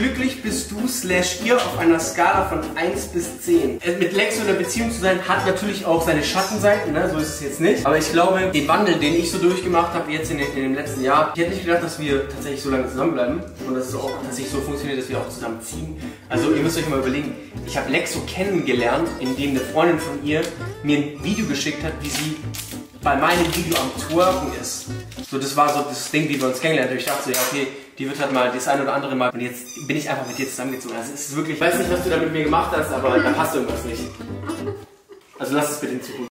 glücklich bist du slash ihr auf einer Skala von 1 bis 10? Äh, Mit Lex in einer Beziehung zu sein, hat natürlich auch seine Schattenseiten, ne? so ist es jetzt nicht. Aber ich glaube, den Wandel, den ich so durchgemacht habe jetzt in, in dem letzten Jahr, ich hätte nicht gedacht, dass wir tatsächlich so lange zusammenbleiben und dass es auch tatsächlich so funktioniert, dass wir auch zusammen ziehen. Also ihr müsst euch mal überlegen, ich habe Lex so kennengelernt, indem eine Freundin von ihr mir ein Video geschickt hat, wie sie bei meinem Video am Twerken ist. So, das war so das Ding, wie wir uns kennengelernt haben. Ich dachte so, ja, okay, die wird halt mal das ein oder andere Mal. Und jetzt bin ich einfach mit dir zusammengezogen. Also, es ist wirklich, ich weiß nicht, was du da mit mir gemacht hast, aber da passt irgendwas nicht. Also, lass es bitte in Zukunft.